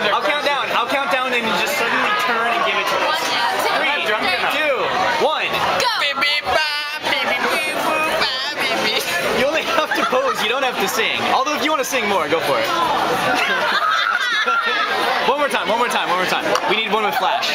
I'll count down. I'll count down and you just suddenly turn and give it to us. Three, two, one. You only have to pose. You don't have to sing. Although if you want to sing more, go for it. one more time. One more time. One more time. We need one with flash.